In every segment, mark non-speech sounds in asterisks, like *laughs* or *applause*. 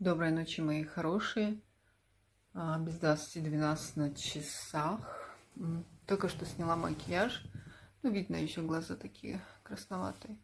Доброй ночи, мои хорошие. А, без 20-12 на часах. Только что сняла макияж. Ну, видно, еще глаза такие красноватые.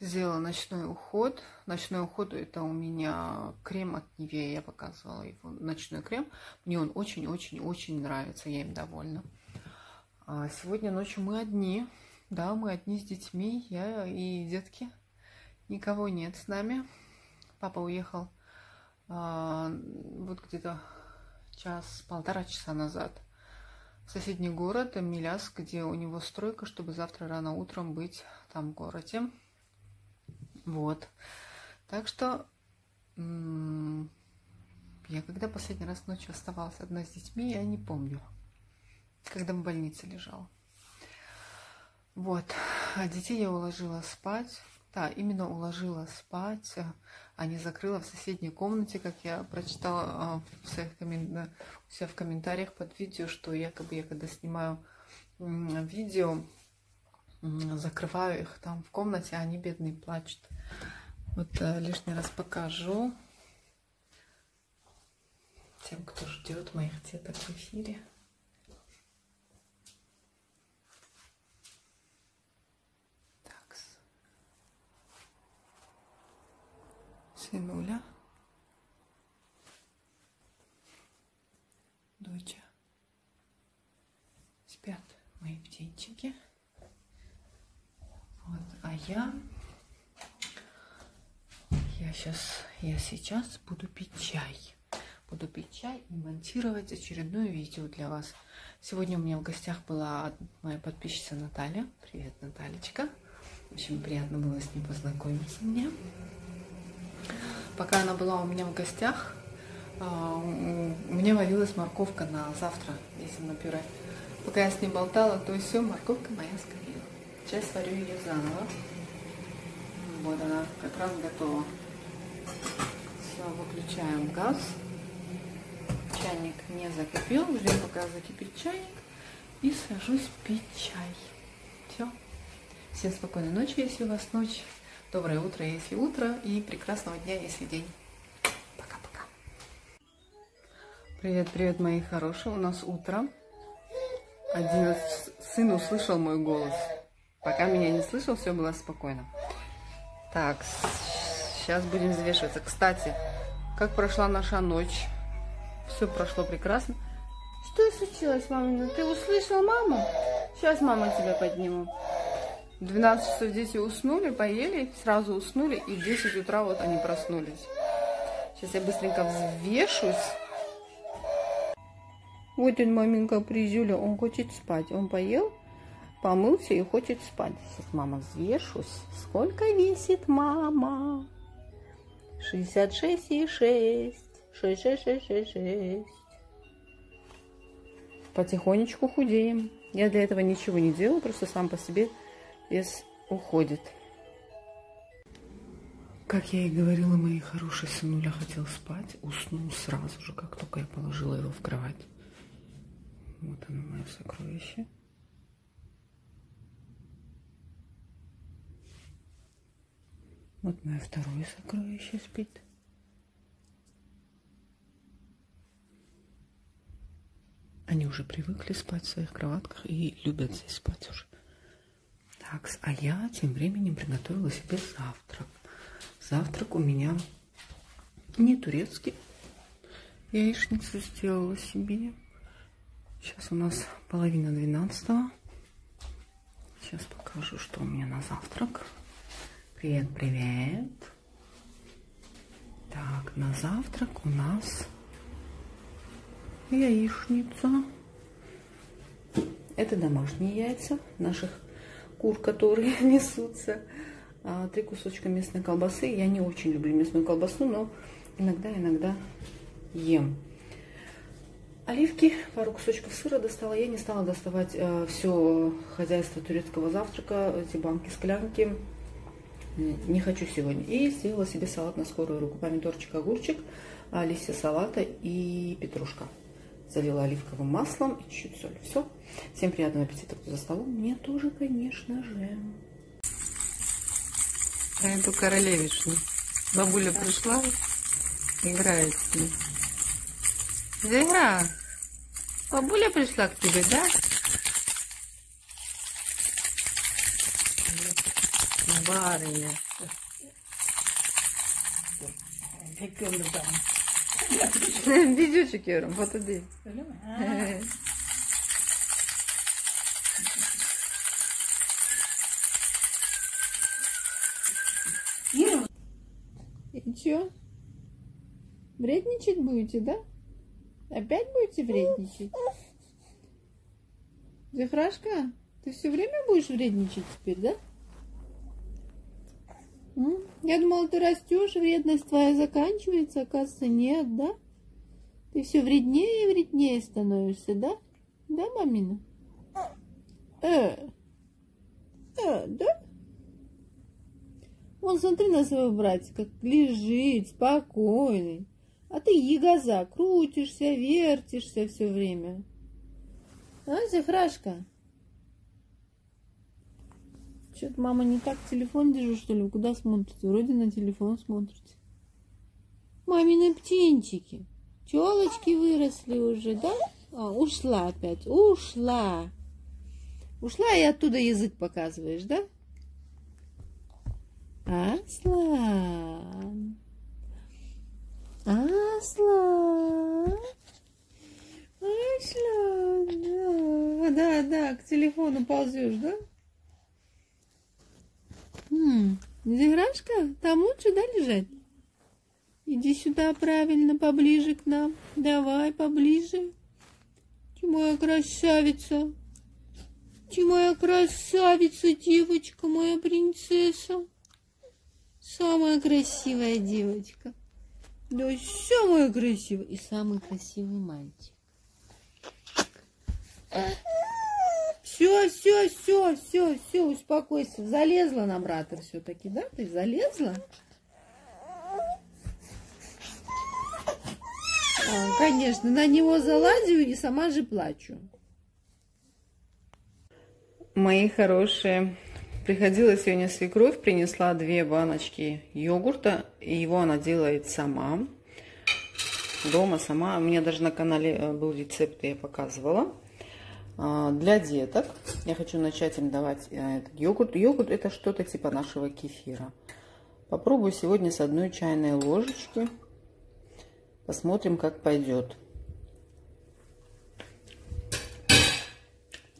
Сделала ночной уход. Ночной уход это у меня крем от Нивея. Я показывала его. Ночной крем. Мне он очень-очень-очень нравится. Я им довольна. А сегодня ночью мы одни. Да, мы одни с детьми. Я и детки. Никого нет с нами. Папа уехал вот где-то час-полтора часа назад в соседний город Миляс, где у него стройка, чтобы завтра рано утром быть там в городе. Вот. Так что я когда последний раз ночью оставалась одна с детьми, я не помню. Когда в больнице лежала. Вот. А детей я уложила спать. Да, именно уложила спать, а не закрыла в соседней комнате, как я прочитала а, у себя в комментариях под видео, что якобы я когда снимаю видео, закрываю их там в комнате, а они бедные плачут. Вот э, лишний раз покажу тем, кто ждет моих деток в эфире. сынуля, доча. Спят мои птенчики. Вот, а я, я сейчас, я сейчас буду пить чай. Буду пить чай и монтировать очередное видео для вас. Сегодня у меня в гостях была моя подписчица Наталья. Привет, Наталечка. Очень приятно было с ней познакомиться мне. Пока она была у меня в гостях, а, у меня варилась морковка на завтра, если на пюре. Пока я с ней болтала, то все, морковка моя сгорела. Сейчас варю ее заново. Вот она как раз готова. Все, выключаем газ. Чайник не закипел. Ждем, пока закипит чайник. И сажусь пить чай. Все. Всем спокойной ночи, если у вас ночь. Доброе утро, если утро, и прекрасного дня, если день. Пока-пока. Привет, привет, мои хорошие. У нас утро. Один сын услышал мой голос. Пока меня не слышал, все было спокойно. Так, сейчас будем взвешиваться. Кстати, как прошла наша ночь? Все прошло прекрасно. Что случилось, мама? Ты услышал маму? Сейчас мама тебя подниму. 12 часов дети уснули, поели, сразу уснули, и в 10 утра вот они проснулись. Сейчас я быстренько взвешусь. Вот он, маменька, призюля, он хочет спать. Он поел, помылся и хочет спать. Сейчас, мама, взвешусь. Сколько весит мама? 66,6. 6666. Потихонечку худеем. Я для этого ничего не делаю, просто сам по себе вес уходит. Как я и говорила, мои хорошие сынуля хотел спать, уснул сразу же, как только я положила его в кровать. Вот оно, мое сокровище. Вот мое второе сокровище спит. Они уже привыкли спать в своих кроватках и любят здесь спать уже. Так, а я тем временем приготовила себе завтрак. Завтрак у меня не турецкий. Яичницу сделала себе. Сейчас у нас половина двенадцатого. Сейчас покажу, что у меня на завтрак. Привет, привет. Так, на завтрак у нас яичница. Это домашние яйца наших кур, которые *laughs* несутся. А, три кусочка местной колбасы. Я не очень люблю местную колбасу, но иногда-иногда ем. Оливки, пару кусочков сыра достала. Я не стала доставать э, все хозяйство турецкого завтрака, эти банки, склянки. Не хочу сегодня. И сделала себе салат на скорую руку. Помидорчик, огурчик, листья салата и петрушка залила оливковым маслом и чуть-чуть соль. Все. Всем приятного аппетита, кто за столом. Мне тоже, конечно же. А эту королевишну. Бабуля пришла, играет с ним. Зигра, бабуля пришла к тебе, да? Барыня. Video çekiyorum, foto değil. Öyle mi? Yürü. И чё? Вредничать будете, да? Опять будете вредничать? Зефрашка, ты все время будешь вредничать теперь, да? Я думала, ты растешь, вредность твоя заканчивается, оказывается, нет, да? Ты все вреднее и вреднее становишься, да? Да, мамина? Э, э, да? Вон, смотри на своего братика, лежит, спокойный. А ты ягоза, крутишься, вертишься все время. А, Зефрашка? Что-то мама не так телефон держу, что ли? Куда смотрите? Вроде на телефон смотрите. Мамины птенчики. Челочки выросли уже, да? А, ушла опять. Ушла. Ушла и оттуда язык показываешь, да? Аслан. Аслан. Аслан. Да, да, да, к телефону ползешь, да? Зиграшка, там лучше, да, лежать? Иди сюда правильно, поближе к нам. Давай, поближе. Ты моя красавица. Ты моя красавица, девочка, моя принцесса. Самая красивая девочка. Да, самая красивая. И самый красивый мальчик. Все, все, все, все, все, успокойся. Залезла на брата все-таки, да? Ты залезла? А, конечно, на него залазю и сама же плачу. Мои хорошие, приходила сегодня свекровь, принесла две баночки йогурта, и его она делает сама. Дома сама. У меня даже на канале э, был рецепт, я показывала. А, Для деток я хочу начать им давать э, этот йогурт. Йогурт это что-то типа нашего кефира. Попробую сегодня с одной чайной ложечки. Посмотрим, как пойдет.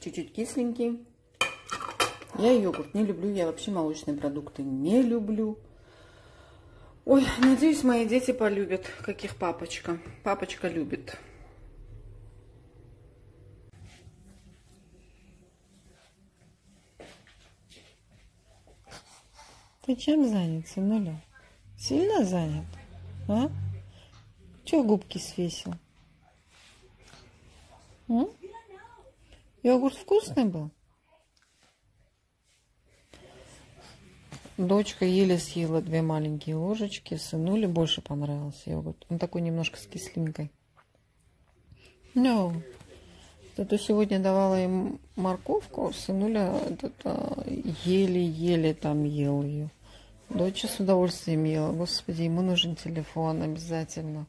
Чуть-чуть кисленький. Я йогурт не люблю, я вообще молочные продукты не люблю. Ой, надеюсь, мои дети полюбят, каких папочка. Папочка любит. Ты чем занят, сынуля? Сильно занят? А? Че губки свесил? М? Йогурт вкусный был? Дочка еле съела две маленькие ложечки. Сынуле больше понравился йогурт. Он такой немножко с кислинкой. No. Зато сегодня давала им морковку. Сынуля этот, еле-еле там ел ее. Дочь с удовольствием ела. Господи, ему нужен телефон обязательно.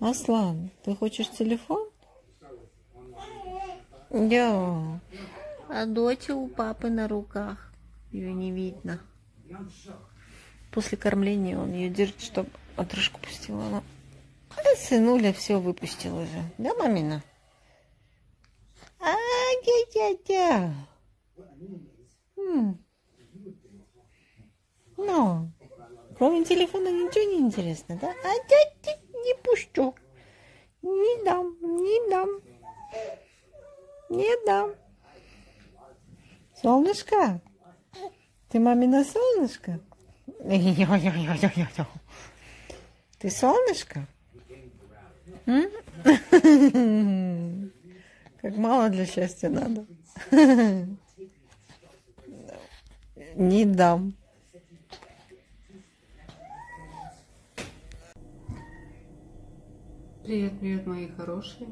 Аслан, ты хочешь телефон? Да. А дочь у папы на руках. Ее не видно. После кормления он ее держит, чтобы отрыжку пустила. Она... А сынуля все выпустил уже. Да, мамина? А, дядя. Ну, кроме телефона ничего не интересно, да? А дядя не пущу. Не дам, не дам. Не дам. Солнышко, ты мамина солнышко? *laughs* Ты солнышко? Как мало для счастья надо. Не дам. Привет, привет, мои хорошие.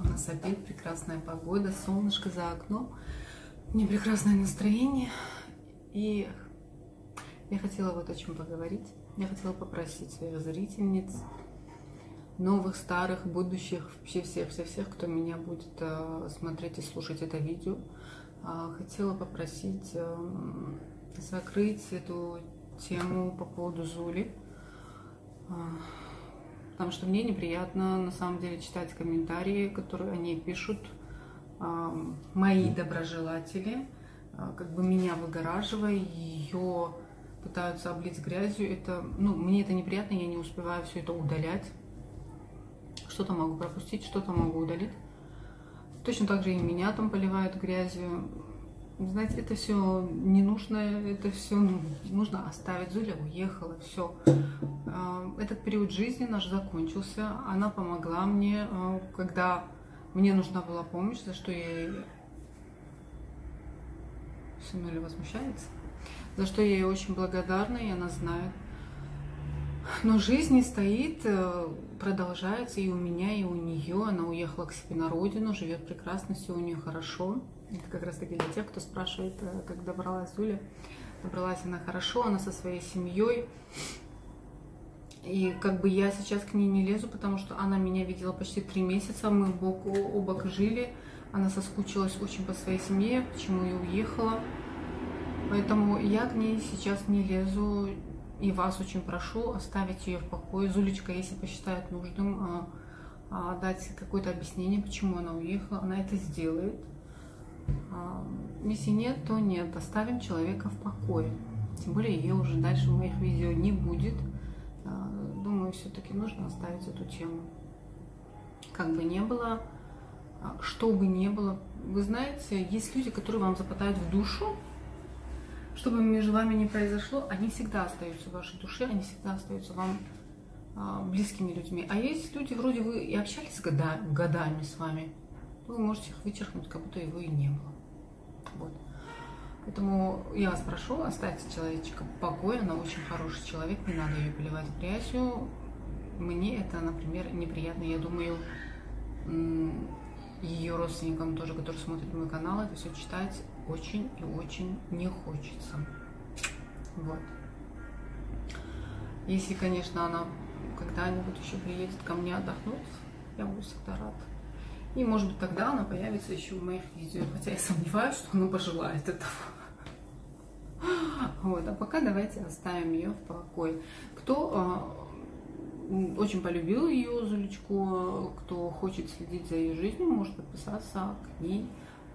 У нас опять прекрасная погода, солнышко за окном. Мне прекрасное настроение. И Я хотела вот о чем поговорить. Я хотела попросить своих зрительниц, новых, старых, будущих, вообще всех, всех, всех, кто меня будет э, смотреть и слушать это видео, э, хотела попросить э, закрыть эту тему по поводу Зули, э, потому что мне неприятно на самом деле читать комментарии, которые они пишут, мои доброжелатели, э, как бы меня выгораживая, ее пытаются облить грязью, это, ну, мне это неприятно, я не успеваю все это удалять. Что-то могу пропустить, что-то могу удалить. Точно так же и меня там поливают грязью. Знаете, это все не нужно, это все ну, нужно оставить. Зуля уехала, все. А, этот период жизни наш закончился. Она помогла мне, а, когда мне нужна была помощь, за что я ей... Сынуля возмущается за что я ей очень благодарна, и она знает. Но жизнь не стоит, э, продолжается и у меня, и у нее. Она уехала к себе на родину, живет прекрасно, все у нее хорошо. Это как раз таки для тех, кто спрашивает, э, как добралась Зуля. Добралась она хорошо, она со своей семьей. И как бы я сейчас к ней не лезу, потому что она меня видела почти три месяца, мы бок о бок жили. Она соскучилась очень по своей семье, почему я уехала. Поэтому я к ней сейчас не лезу и вас очень прошу оставить ее в покое. Зулечка, если посчитает нужным, а, а, дать какое-то объяснение, почему она уехала, она это сделает. А, если нет, то нет, оставим человека в покое. Тем более ее уже дальше в моих видео не будет. Думаю, все-таки нужно оставить эту тему. Как бы не было, что бы не было. Вы знаете, есть люди, которые вам западают в душу, что бы между вами не произошло, они всегда остаются в вашей душе, они всегда остаются вам а, близкими людьми. А есть люди, вроде вы и общались года, годами с вами, вы можете их вычеркнуть, как будто его и не было. Вот. Поэтому я вас прошу, оставьте человечка в покое, она очень хороший человек, не надо ее поливать грязью. Мне это, например, неприятно. Я думаю, ее родственникам тоже, которые смотрят мой канал, это все читать очень и очень не хочется. Вот. Если, конечно, она когда-нибудь еще приедет ко мне отдохнуть, я буду всегда рада. И, может быть, тогда она появится еще в моих видео, хотя я сомневаюсь, что она пожелает этого. Вот, а пока давайте оставим ее в покое. Кто э, очень полюбил ее, Зулечку, кто хочет следить за ее жизнью, может подписаться к ней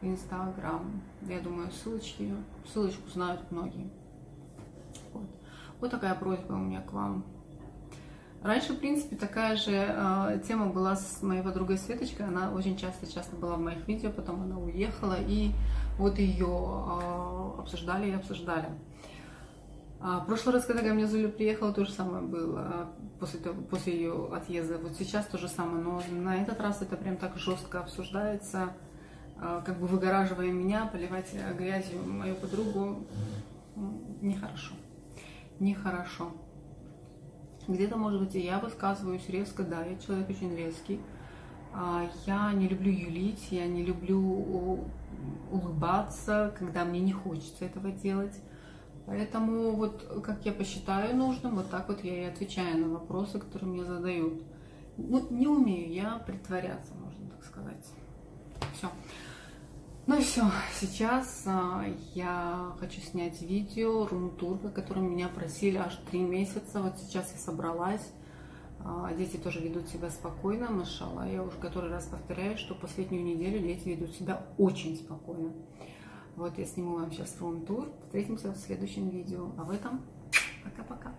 Инстаграм. Я думаю, ссылочки, ссылочку знают многие. Вот. вот такая просьба у меня к вам. Раньше, в принципе, такая же э, тема была с моей подругой Светочкой. Она очень часто-часто была в моих видео, потом она уехала, и вот ее э, обсуждали и обсуждали. А в прошлый раз, когда ко мне Зуля приехала, то же самое было после, того, после ее отъезда. Вот сейчас то же самое, но на этот раз это прям так жестко обсуждается. А, как бы выгораживая меня, поливать грязью мою подругу, нехорошо. Нехорошо. Где-то, может быть, и я высказываюсь резко, да, я человек очень резкий. А, я не люблю юлить, я не люблю улыбаться, когда мне не хочется этого делать. Поэтому вот как я посчитаю нужным, вот так вот я и отвечаю на вопросы, которые мне задают. Вот не умею я притворяться, можно так сказать. Все. Ну и все, сейчас а, я хочу снять видео рум-тур, о котором меня просили аж три месяца. Вот сейчас я собралась. А, дети тоже ведут себя спокойно, машала. Я уже который раз повторяю, что последнюю неделю дети ведут себя очень спокойно. Вот я сниму вам сейчас рум-тур. Встретимся в следующем видео. А в этом пока-пока.